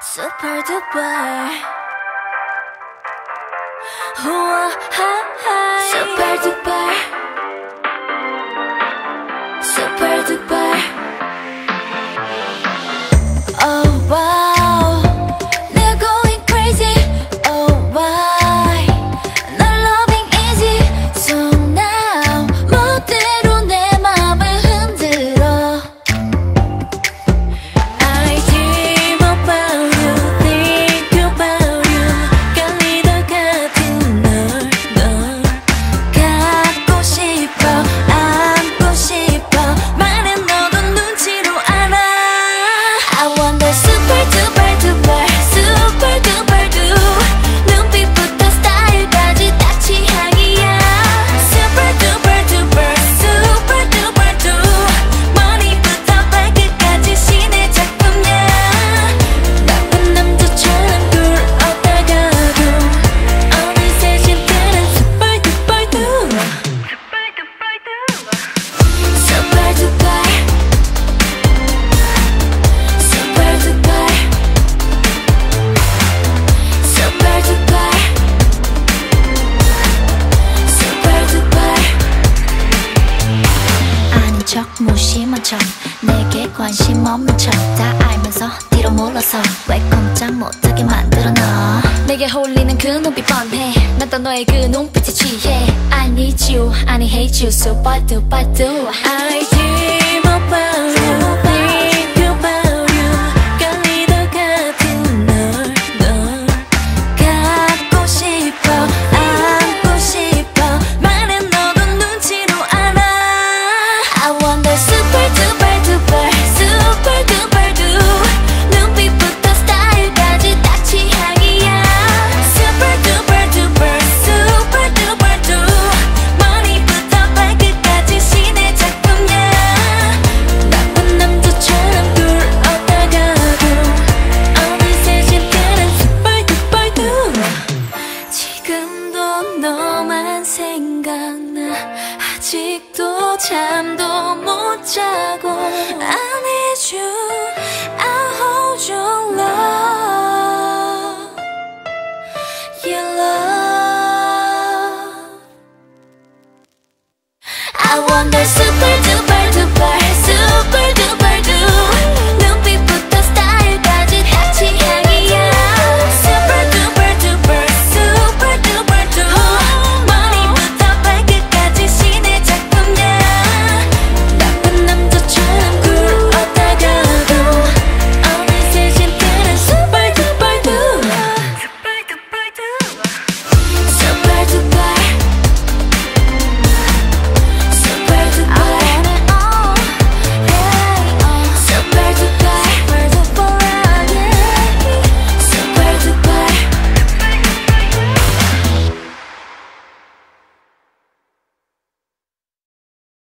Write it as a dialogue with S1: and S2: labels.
S1: Super duper 우와 하이 Super duper Super duper 척 내게 관심 없는 척 다 알면서 뒤로 물러서 왜 꼼짝 못하게 만들어 너 내게 홀리는 그 눈빛 뻔해. 난또 너의 그 눈빛에 취해. I need you, I need hate you. So but do but do. I do 아직도 잠도 못 자고 I need you I hold your love Your love. I wonder super